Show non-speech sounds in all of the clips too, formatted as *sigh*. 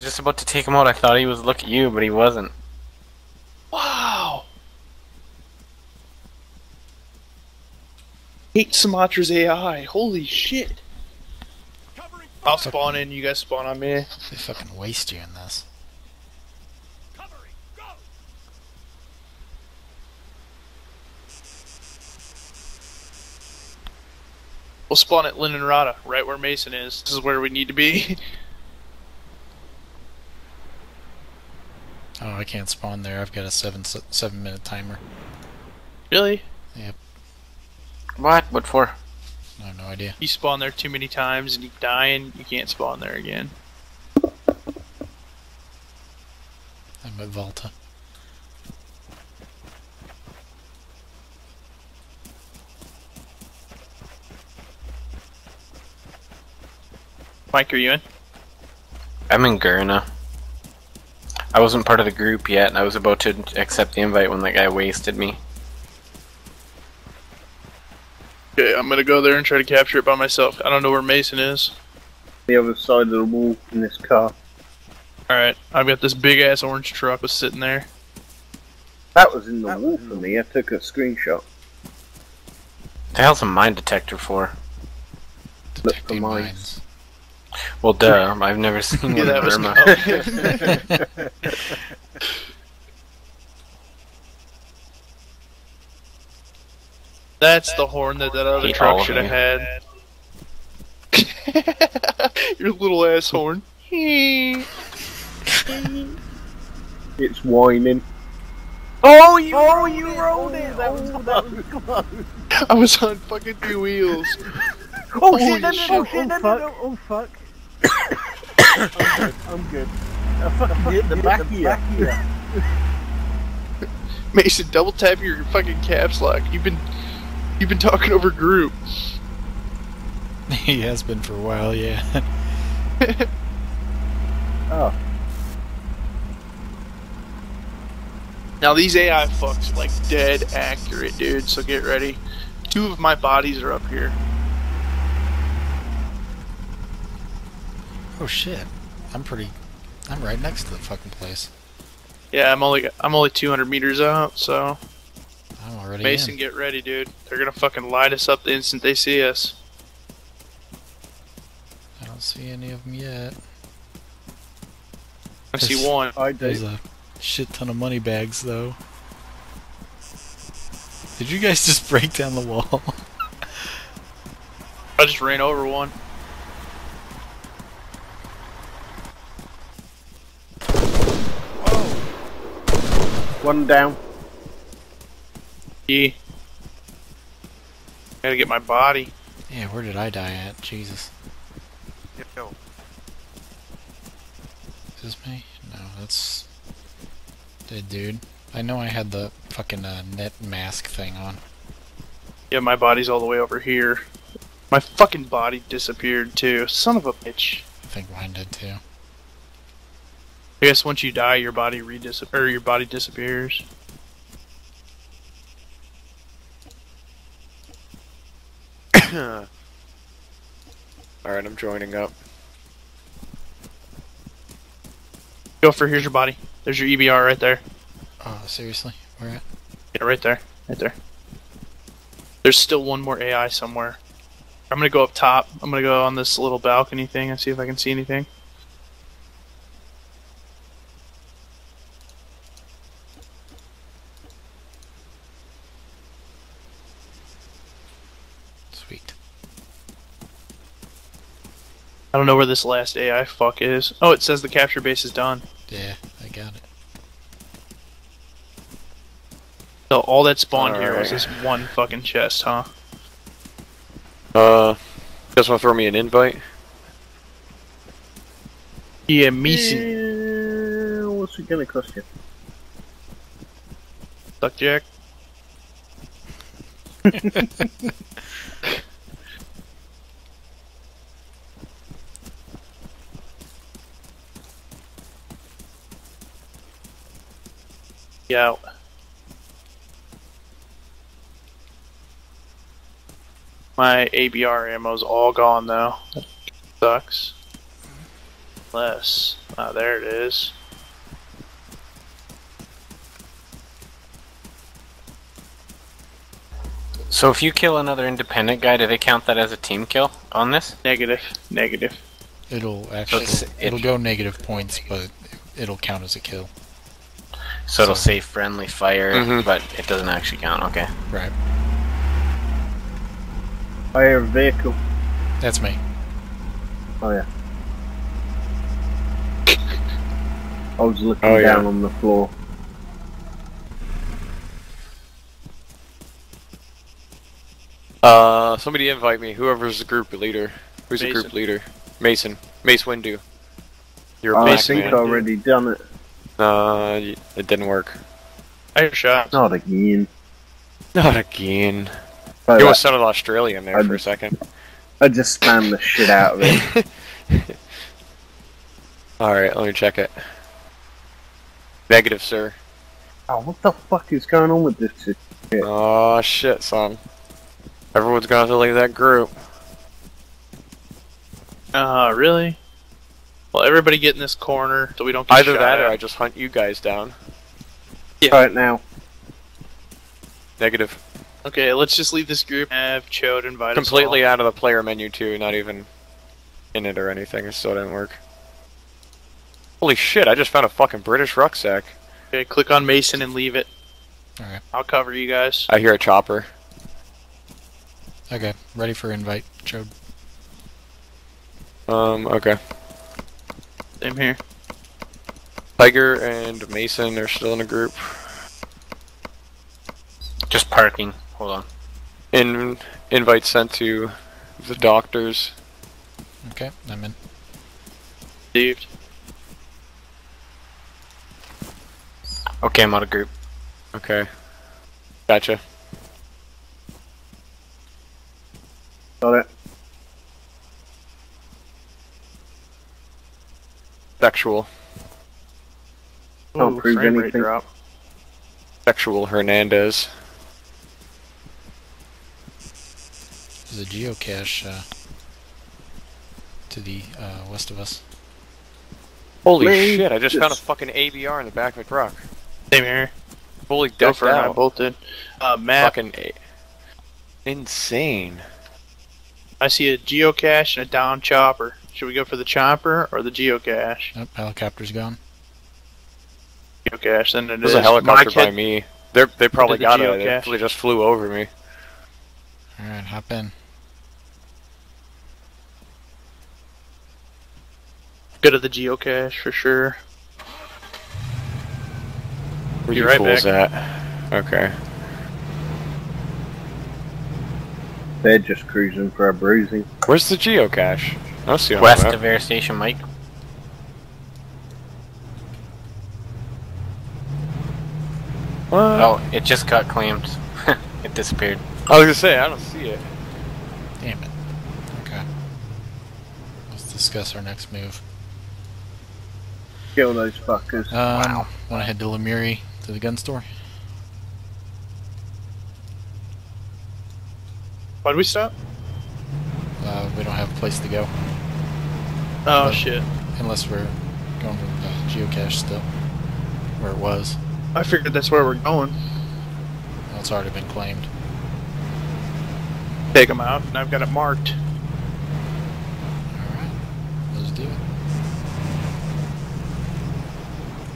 Just about to take him out, I thought he was look at you, but he wasn't. Wow. Hate Sumatra's AI. Holy shit. I'll spawn in. You guys spawn on me. They fucking waste you in this. We'll spawn at Linden Rada, right where Mason is. This is where we need to be. *laughs* Oh, I can't spawn there. I've got a seven seven minute timer. really? Yep. What? What for? I have no idea. You spawn there too many times and you die and you can't spawn there again. I'm at Volta. Mike, are you in? I'm in Gurna. I wasn't part of the group yet, and I was about to accept the invite when that guy wasted me. Okay, I'm gonna go there and try to capture it by myself. I don't know where Mason is. The other side of the wall in this car. Alright, I've got this big ass orange truck was sitting there. That was in the wall for me. I took a screenshot. The hell's a mine detector for? Look for Detecting mines. mines. Well, duh. I've never *laughs* seen Yeah, in that was Burma. *laughs* That's the horn that that other Hate truck should have had. *laughs* Your little ass horn. It's whining. Oh, you! Oh, you rolled it! Oh, that was, oh, that was close. I was on fucking two wheels. Oh shit! No, no, no, shit. shit, no, no, no, oh fuck! I'm good. I'm good. I fucking hit the back here. Mason, double tap your fucking caps lock. You've been you've been talking over group. *laughs* he has been for a while, yeah. *laughs* Oh, Now these AI fucks like dead accurate, dude. So get ready. Two of my bodies are up here. Oh shit. I'm pretty. I'm right next to the fucking place. Yeah, I'm only I'm only 200 meters out. So I'm already Mason, in. get ready, dude. They're gonna fucking light us up the instant they see us. I don't see any of them yet. I see Yes. one. I There's a shit ton of money bags, though. Did you guys just *laughs* break down the wall? I just ran over one. One down. Yeah. Gotta get my body. yeah, where did I die at? Jesus. Yo. Is this me? No, that's... Dead dude. I know I had the fucking uh, net mask thing on. Yeah, my body's all the way over here. My fucking body disappeared too. Son of a bitch. I think mine did too. I guess once you die, your body redis or your body disappears. *coughs* Alright, I'm joining up. Go for here's your body. There's your EBR right there. Oh, seriously? Where at? Yeah, right there. Right there. There's still one more AI somewhere. I'm gonna go up top. I'm gonna go on this little balcony thing and see if I can see anything. Sweet. I don't know where this last AI fuck is. Oh, it says the capture base is done. Yeah, I got it. So all that spawned here was this one fucking chest, huh? Uh, guys want to throw me an invite? Yeah, Mason. Yeah, what's it gonna cost you? Suck Jack. *laughs* *laughs* Yeah. My ABR ammo's all gone though. Sucks. Less. ah, there it is. So if you kill another independent guy, do they count that as a team kill on this? Negative, negative. Negative. It'll actually it's- it'll it- go negative points, but it'll count as a kill. So it'll say friendly fire, Mhm. but it doesn't actually count. Okay. Right. Fire vehicle. That's me. Oh yeah. I was looking Oh, yeah. down on the floor. Uh, somebody invite me. Whoever's the group leader. Who's the group leader? Mason. Mace Windu. You're a I black think man. I already done it. Uh, it didn't work. I hear shots. Not again. Not again. But You I, almost sounded Australian there I- for a second. I just spammed the shit out of it. *laughs* Alright, let me check it. Negative, sir. oh, what the fuck is going on with this shit? Oh shit, son. Everyone's gonna have to leave that group. Uh, really? Well, everybody get in this corner so we don't get Either shot that or at. I just hunt you guys down. Right now. Negative. Okay, let's just leave this group. Have Chode invite us Completely all. out of the player menu too, not even in it or anything. It still didn't work. Holy shit, I just found a fucking British rucksack. Okay, click on Mason and leave it. Alright. I'll cover you guys. I hear a chopper. Okay. Ready for invite, Chode. Um, okay. Same here. Tiger and Mason are still in a group. Just parking. Hold on. In invite sent to the doctors. Okay, I'm in. Received. Okay, I'm out of group. Okay. Gotcha. Got it. Sexual. Can't Ooh, prove frame rate anything. drop. Sexual Hernandez. There's a geocache uh, to the uh, west of us. Holy Wait, shit, I just found a fucking ABR in the back of a truck. Same here. Fully decked Gopher and I out. both did. Uh, map. Fucking a- insane. I see a geocache and a down chopper. Should we go for the chopper or the geocache? Oh, helicopter's gone. Geocache, then it There's is. a helicopter Mike by me. They're, they probably the got it. They just flew over me. Alright, hop in. Go to the geocache for sure. Where Be you right fools back. at? Okay. They're just cruising for a bruising. Where's the geocache? I don't see West of Air Station Mike. What? Oh, it just got claimed. *laughs* it disappeared. I was gonna say I don't see it. Damn it. Okay. Let's discuss our next move. Kill those fuckers. Um, Wow. Want to head to Lemuri to the gun store? Why'd we stop? Uh, we don't have a place to go Oh But- shit. unless we're going to the geocache still, where it was. I figured that's where we're going. Well, it's already been claimed. Take them out, and I've got it marked. All right, let's do it.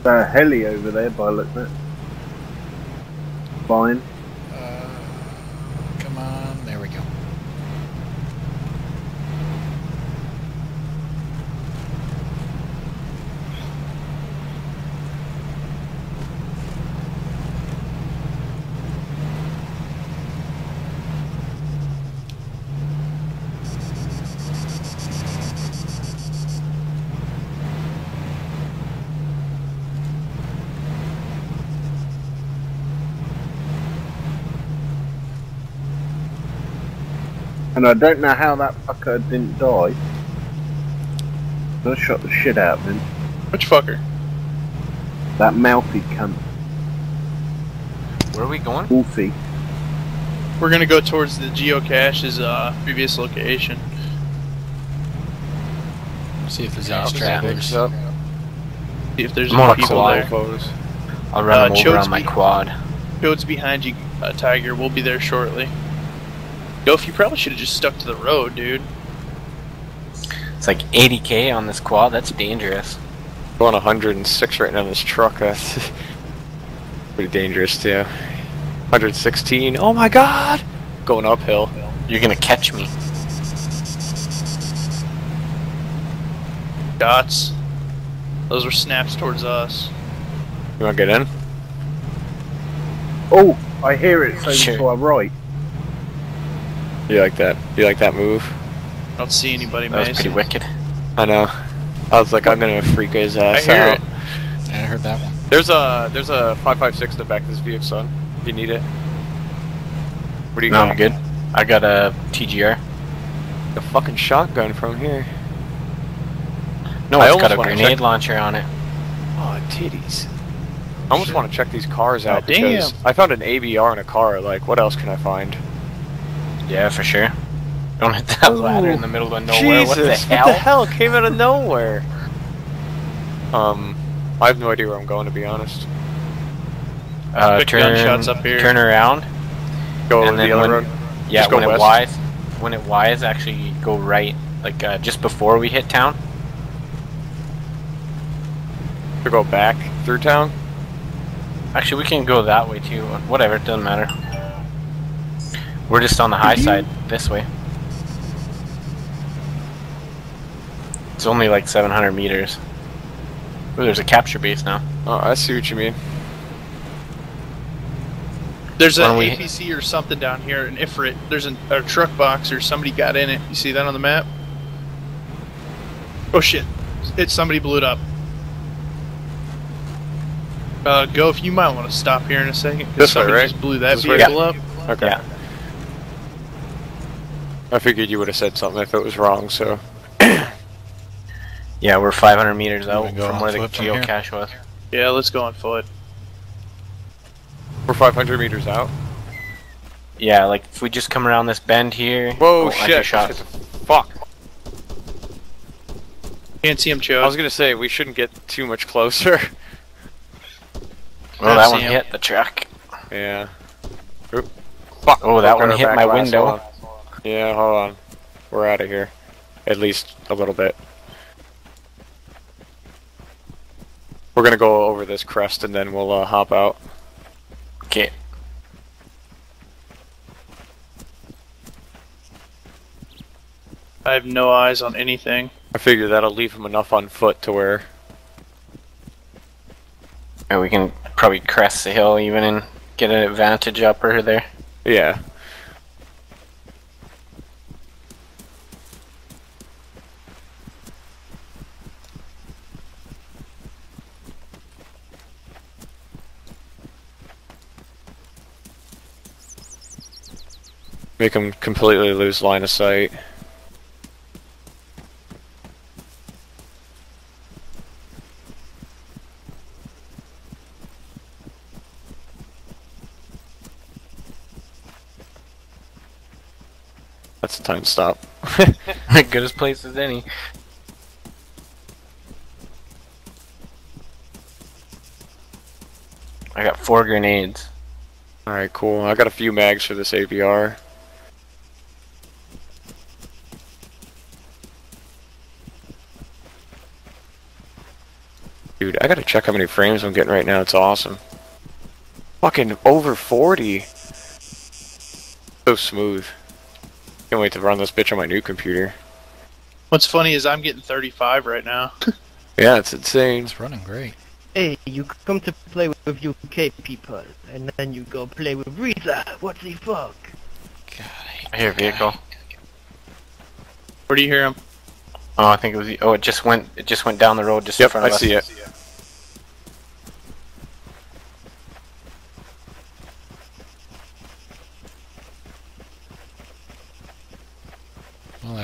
A heli over there by looking at it. Fine. Uh, come on, there we go. And I don't know how that fucker didn't die. I shot the shit out of him. Which fucker? That mouthy cunt. Where are we going? Wolfie. We're gonna go towards the geocache's uh, previous location. See if there's any Yeah, stragglers. up. See if there's I'm on any a people quad. there. Photos. I'll run Uh, them over Chode's on my quad. Goat's behind you, uh, Tiger. We'll be there shortly. Goat, you probably should have just stuck to the road, dude. It's like 80k on this quad. That's dangerous. Going 106 right now in this truck. That's *laughs* pretty dangerous too. 116. Oh my god! Going uphill. You're gonna catch me. Dots. Those were snaps towards us. You wanna get in? Oh, I hear it, so, Sure. so I'm right. You like that? You like that move? I don't see anybody, That was pretty wicked. I know. I was like, I'm gonna freak his I ass hear out. it. I heard that one. There's a there's a 556 in the back of this vehicle, son. If you need it. What do you No, got? I'm good. I got a TGR. A fucking shotgun from here. No, I it's almost got a wanna grenade check- launcher on it. Oh, titties. I almost want to check these cars out God because I found an ABR in a car. Like, what else can I find? Yeah, for sure. Don't hit that ladder in the middle of nowhere. what the hell? What the hell came out of nowhere? Um, I have no idea where I'm going to be honest. Uh, Quick turn, gunshots up here. turn around. Go And the other when- road. Yeah, Just go when it west. wise, when it wise, actually go right, like uh, just before we hit town. To go back through town. Actually, we can go that way too. Whatever, it doesn't matter. We're just on the high side this way. It's only like 700 meters. Ooh, there's a capture base now. Oh, I see what you mean. There's an APC or something down here, an Ifrit. There's an, a truck box or somebody got in it. You see that on the map? Oh shit! It somebody blew it up. Uh, go if you might want to stop here in a second. This way, right? Just blew that This way? vehicle up. Okay. Yeah. I figured you would have said something if it was wrong. So *clears throat* Yeah, we're 500 meters out go from where the foot here? geocache was. Yeah, let's go on foot. we're 500 meters out. Yeah, like if we just come around this bend here. Whoa, oh, shit! just shot. Fuck. Can't see him, Joe. I was gonna say we shouldn't get too much closer. Oh, that one him. hit the truck. yeah. Oop. Fuck. Oh, that one hit my window. Hold on. Yeah, hold on. We're out of here. At least a little bit. We're gonna go over this crest and then we'll uh, hop out. Okay. I have no eyes on anything. I figure that'll leave him enough on foot to where And we can probably crest the hill even and get an advantage up her there. Yeah. Make him completely lose line of sight. That's a time stop. *laughs* Good as place as any. I got four grenades. Alright, cool. I got a few mags for this ABR. Gotta check how many frames I'm getting right now. It's awesome. Fucking over 40. So smooth. Can't wait to run this bitch on my new computer. What's funny is I'm getting 35 right now. *laughs* Yeah, it's insane. It's running great. Hey, you come to play with UK people, and then you go play with Reza. What the fuck? God, I I hear a vehicle. Where do you hear him? Oh, I think it was. Oh, it just went. It just went down the road just in Yep, front I of us. see it.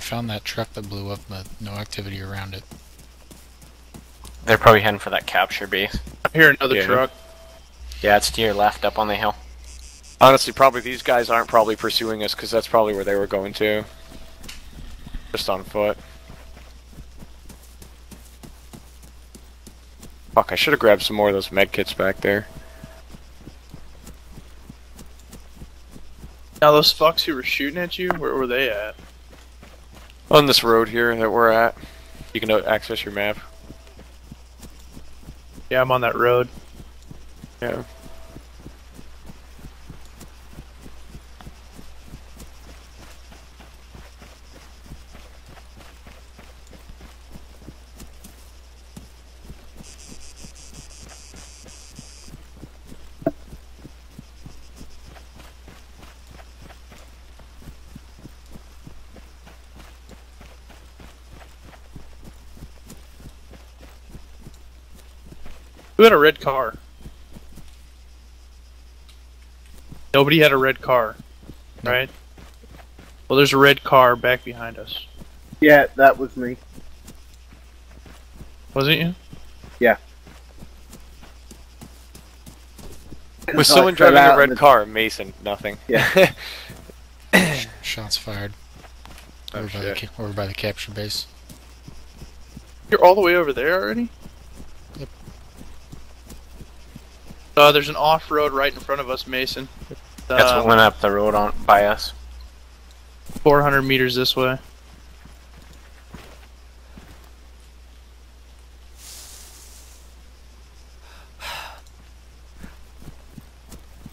Found that truck that blew up, but no activity around it. They're probably heading for that capture base. I hear another Yeah. truck. Yeah, it's to your left up on the hill. Honestly, probably these guys aren't probably pursuing us because that's probably where they were going to. Just on foot. Fuck, I should have grabbed some more of those med kits back there. Now those fucks who were shooting at you, where were they at? On this road here that we're at, you can access your map. Yeah, I'm on that road. Yeah. Had a red car? Nobody had a red car, No. right? Well, there's a red car back behind us. Yeah, that was me. Wasn't you? Yeah. Was *laughs* oh, someone driving a in red the- car? Mason, nothing. Yeah. *laughs* Shots fired. Oh, over, by the, over by the capture base. You're all the way over there already? Yep. Uh, there's an off-road right in front of us, Mason. That's Uh, what went up the road on by us. 400 meters this way.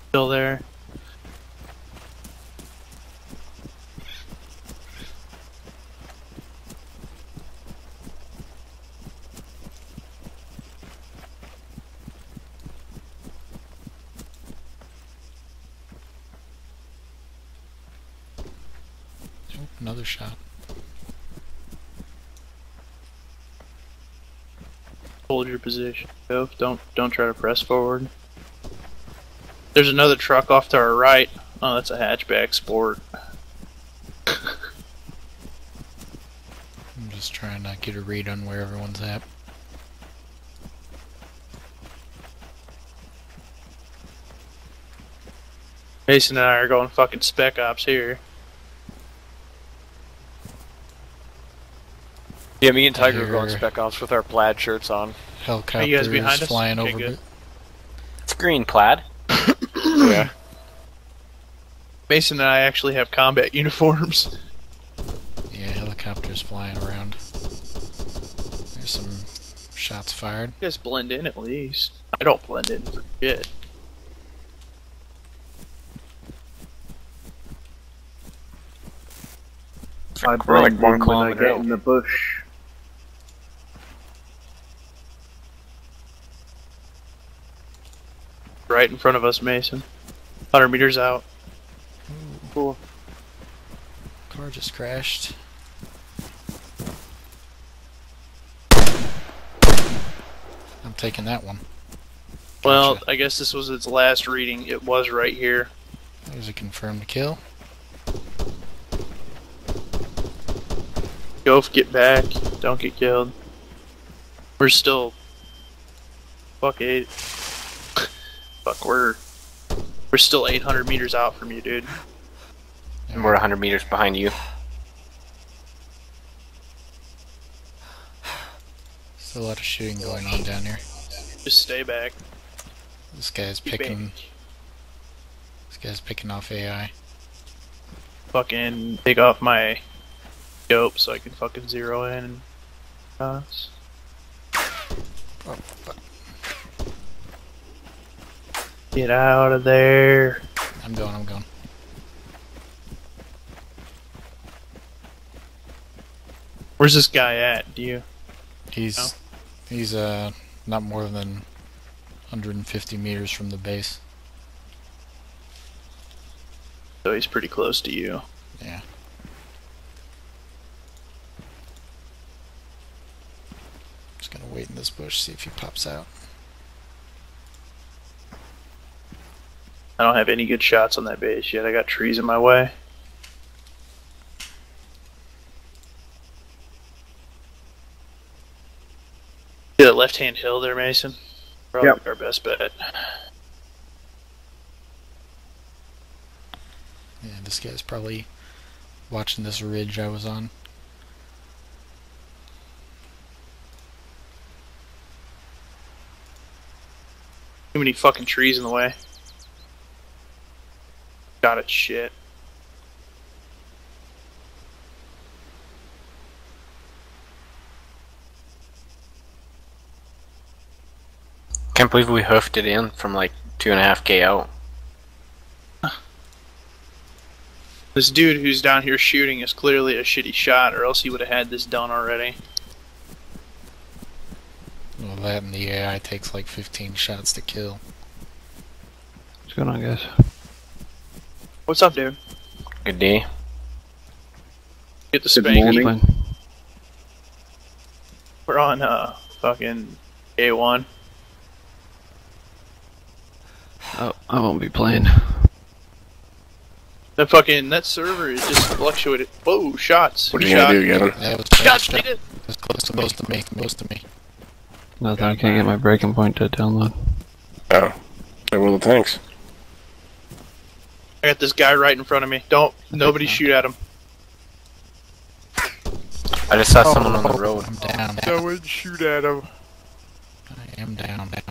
Still there. Another shot. Hold your position. Don't don't try to press forward. There's another truck off to our right. Oh, that's a hatchback sport. I'm just trying to get a read on where everyone's at. Mason and I are going fucking spec ops here. Yeah, me and Tiger are going Here. spec ops with our plaid shirts on. Helicopters behind us? flying Okay, over good. it. It's green plaid. *coughs* yeah. Mason and I actually have combat *laughs* uniforms. Yeah, helicopters flying around. There's some shots fired. You guys blend in at least. I don't blend in for shit. I We're like one in when I get in the bush. Right in front of us, Mason. 100 meters out. Cool. Car just crashed. I'm taking that one. Well, Gotcha. I guess this was its last reading. It was right here. There's a confirmed kill. Go get back. Don't get killed. We're still. Fuck eight. Fuck, we're. We're still 800 meters out from you, dude. And we're 100 meters behind you. Still a lot of shooting going on down here. Just stay back. This guy's Keep picking. aiming. This guy's picking off AI. Fucking take off my scope so I can fucking zero in and. us. Oh, fuck. Get out of there. I'm going. I'm going. Where's this guy at? Do you? He's Oh. he's uh not more than 150 meters from the base. So he's pretty close to you. Yeah. Just gonna wait in this bush, see if he pops out. I don't have any good shots on that base yet. I got trees in my way. See that left hand hill there, Mason? Probably Yep. our best bet. Yeah, this guy's probably watching this ridge I was on. Too many fucking trees in the way. Got it, shit. Can't believe we hoofed it in from like two and a half k out. This dude who's down here shooting is clearly a shitty shot, or else he would have had this done already. Well, that and the AI takes like 15 shots to kill. What's going on, guys? What's up, dude? Good day. Get the Good spanky. morning. We're on uh fucking A1. Oh, I won't be playing. That fucking that server is just fluctuated. Whoa, shots. What are He you gonna do, Gavin? That was Shots, that nigga. was close to, close to me. Close to me. Nothing. I can't get my breaking point to download. Oh. Hey, well, thanks. I got this guy right in front of me. Don't nobody shoot at him. I just saw oh. someone on the road. I'm down. Go and shoot at him. I am down. down.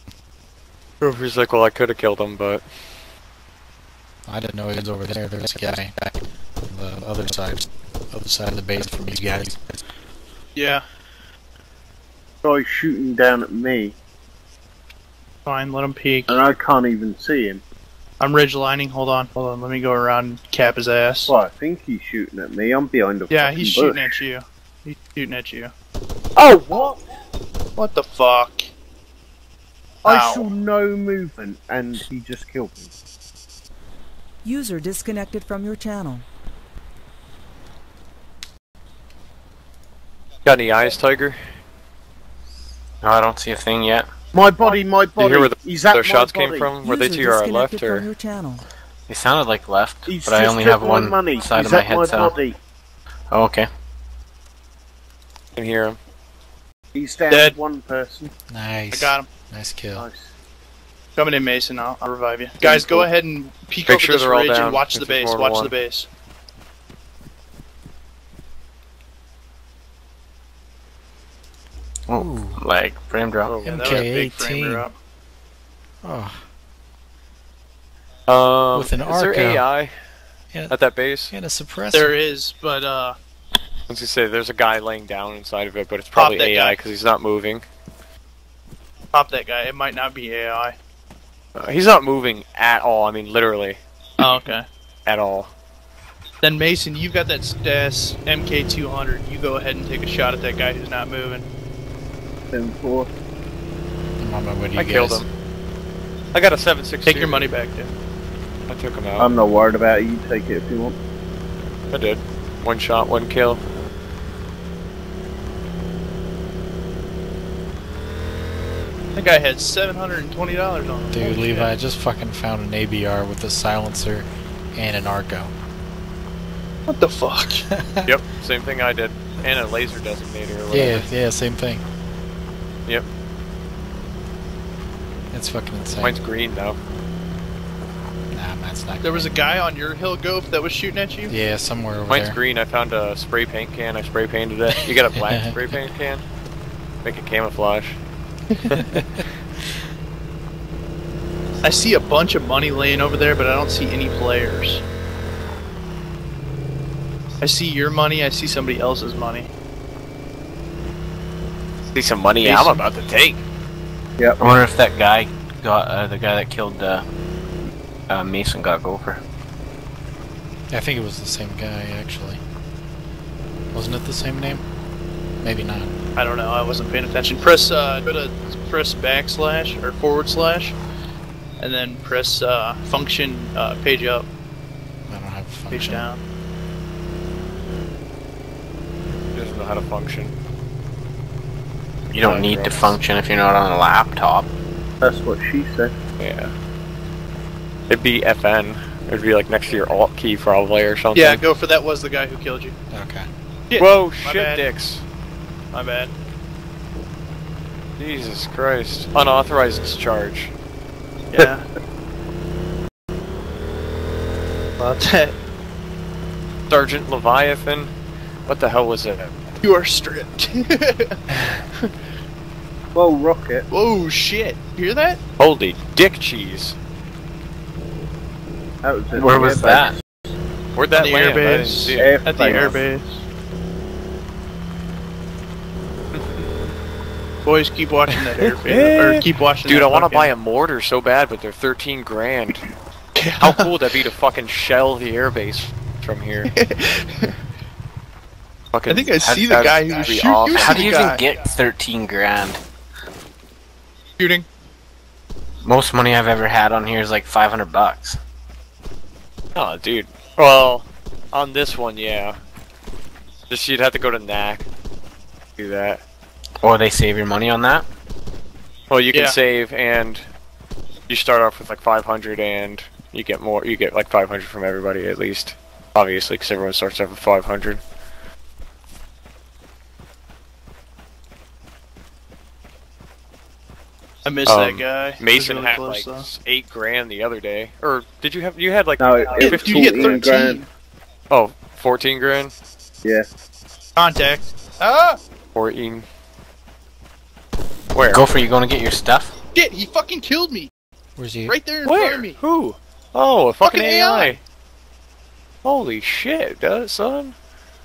Rover's like, well, I could have killed him, but I didn't know he was over there. There's a guy on the other side, other side of the base from these guys. Yeah, Guy shooting down at me, fine. Let him peek. and I can't even see him. I'm ridge lining. Hold on, hold on. Let me go around and cap his ass. Well, I think he's shooting at me. I'm behind a Yeah, he's bush. shooting at you. He's shooting at you. Oh, what? What the fuck? I Ow. saw no movement, and he just killed me. User disconnected from your channel. got any eyes, Tiger? No, I don't see a thing yet. My body, my body. Do you hear where the- he's at Their shots body. came from? Were they User to your uh, disconnected left from or? your channel. They sounded like left, He's but I only have my one money. side he's of my at my headset. on. body. Oh, okay. Can hear him. He's down Dead. one person. Nice. I got him. Nice kill. Nice. Coming in, Mason. I'll, I'll revive you. Guys, go ahead and peek Make over sure this they're ridge and watch the base. Watch one. the base. Oh, like frame drop. Yeah, that was a big frame MK18. drop. Oh, Um, With an is there AI Yeah. at that base? and a suppressor. There is, but uh, I was gonna say there's a guy laying down inside of it, but it's probably AI because he's not moving. pop that guy. It might not be AI. Uh, he's not moving at all. I mean, literally Oh, okay. at all. Then Mason, you've got that STAS MK200. You go ahead and take a shot at that guy who's not moving. Then four. I'm on my way to you I killed him. I got a seven six. Take your money back, dude. I took him out. I'm not worried about it. You take it if you want. I did. One shot, one kill. That guy had seven hundred and twenty dollars on him. Dude, Holy Levi, I just fucking found an ABR with a silencer and an Arco. What the fuck? Yep, *laughs* same thing I did. And a laser designator or Yeah, yeah, same thing. Yep. It's fucking insane. Mine's green now. Nah, mine's not. There was a guy on your hill, Goaf, that was shooting at you. Yeah, somewhere over Mine's there. green. I found a spray paint can. I spray painted it. You got a black *laughs* spray paint can? Make it camouflage. *laughs* I see a bunch of money laying over there, but I don't see any players. I see your money. I see somebody else's money. See some money Jason. I'm about to take. I wonder if that guy got uh, the guy that killed uh, uh, Mason got Gopher. I think it was the same guy, actually. Wasn't it the same name? Maybe not. I don't know. I wasn't paying attention. Press uh, go to press backslash or forward slash, and then press uh, function uh, page up, I don't have a page function. down. He doesn't know how to function. You don't need to function if you're not on a laptop. That's what she said. Yeah. It'd be FN. It'd be like next to your alt key probably or something. Yeah, go for that. Was the guy who killed you? Okay. Shit, Whoa, my shit bad. dicks. My bad. Jesus Christ. Unauthorized discharge. Yeah. *laughs* About that. Sergeant Leviathan. What the hell was it? You are stripped. *laughs* *laughs* Whoa, rocket. Whoa, shit! You hear that? Holy dick cheese. That was. Where was that? Where'd that the land? Airbase. see it. At the airbase. *laughs* Boys, keep watching that *laughs* airbase. or keep watching. Dude, that I want to buy a mortar so bad, but they're 13 grand. How cool would that be to fucking shell the airbase from here? *laughs* fucking, I think I see the guy who be was shooting. awesome. How do you even guy. get 13 grand? Shooting? Most money I've ever had on here is like 500 bucks. Oh, dude. Well, on this one, yeah. Just you'd have to go to NAC. Do that. Or they save your money on that? Well, you can Yeah. save and you start off with like 500 and you get more. You get like 500 from everybody at least. Obviously, because everyone starts off with 500. I missed Um, that guy. Mason really had close, like though. eight grand the other day, or did you have? You had like No, it, it was Dude, you get 13. grand. oh 14 grand, Yeah. Contact. Ah! 14. Where? Gopher, you going to get your stuff? Shit, he fucking killed me. Where's he? Right there in front Where? of me. Who? Oh, a fucking, Fucking AI. AI. Holy shit, does son?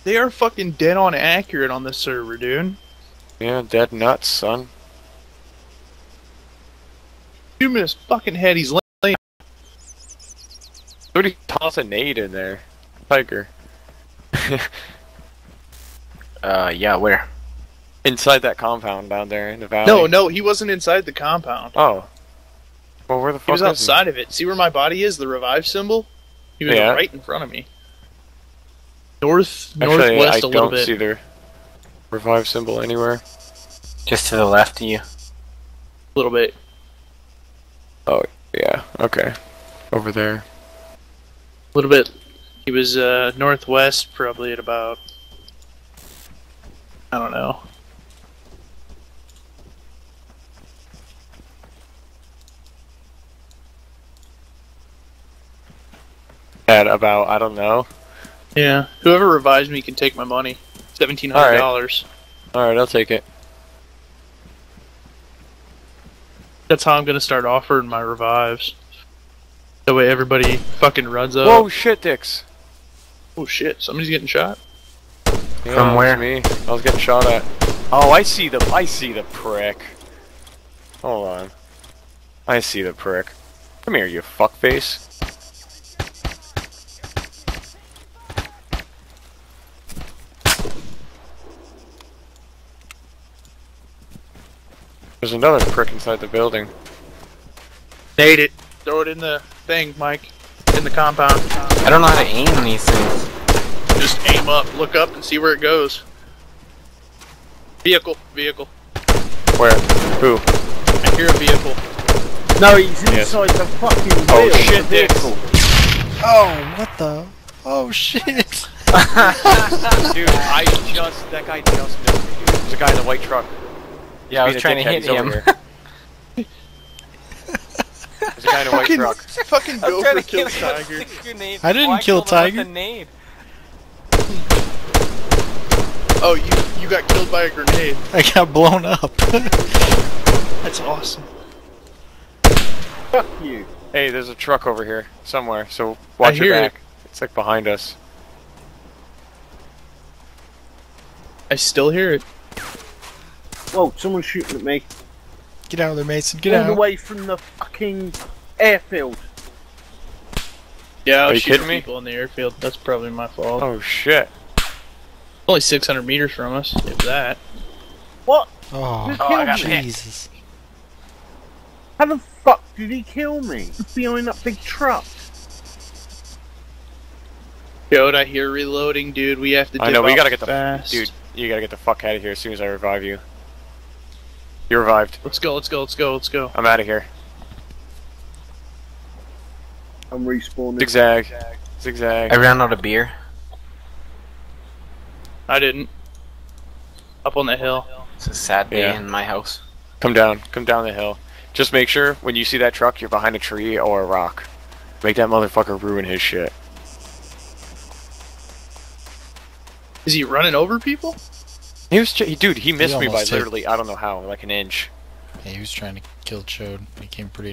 They are fucking dead on accurate on this server, dude. Yeah, dead nuts, son. Shoot him in his fucking head. He's laying. Somebody toss a nade in there. Piker. *laughs* Uh, yeah, where? Inside that compound down there in the valley. No, no, he wasn't inside the compound. Oh. Well, where the fuck He fuck was is outside of it. See where my body is? The revive symbol? He was Yeah. right in front of me. North, he? Actually, northwest I a little don't bit. see the revive symbol anywhere. Just to the left of you. A little bit. Oh, yeah. Okay. Over there. A little bit. He was uh, northwest, probably at about. I don't know. At about, I don't know. Yeah. Whoever revives me can take my money. Seventeen hundred dollars. Alright, I'll take it. That's how I'm gonna start offering my revives. That way everybody fucking runs up. Whoa, shit, dicks. Oh shit! Somebody's getting shot. Yeah, From it where? Me. I was getting shot at. Oh, I see the. I see the prick. Hold on. I see the prick. Come here, you fuckface. There's another prick inside the building. Nade it. Throw it in the thing, Mike. In the compound. I don't know how to aim these things. Just aim up, look up, and see where it goes. Vehicle, vehicle. Where? Who? I hear a vehicle. No, he's Yes. inside the fucking oh, wheel. Oh, the shit, dicks. vehicle. Oh, what the? Oh shit! *laughs* Dude, I just. That guy just missed me, dude. There's a guy in the white truck. Yeah, I was trying to hit he's over him. here. *laughs* There's a guy in a white Fucking, truck. *laughs* fucking go for kill Tiger. I didn't kill Tiger. Oh, you you got killed by a grenade. I got blown up. *laughs* That's awesome. Fuck you. Hey, there's a truck over here somewhere, so watch hear your it. It's like behind us. I still hear it. Whoa, someone's shooting at me. Get out of there, Mason. Get All the out. way from the fucking airfield. Yeah, I Are you shooting kidding me? people in the airfield. That's probably my fault. Oh shit. Only 600 meters from us, if that. What? Oh, Who killed me? Jesus. How the fuck did he kill me? Behind that big truck. Yo, I hear reloading, dude. We have to. I dip know, we gotta get the fast. dude. You gotta get the fuck out of here as soon as I revive you. You revived. Let's go. Let's go. Let's go. Let's go. I'm out of here. I'm respawning. Zigzag. Zigzag. I ran out of beer. I didn't. Up on the hill. It's a sad day Yeah. in my house. Come down. Come down the hill. Just make sure when you see that truck, you're behind a tree or a rock. Make that motherfucker ruin his shit. Is he running over people? He was, dude. He missed me by hit. literally, I don't know how, like an inch. Yeah, he was trying to kill Chode. He came pretty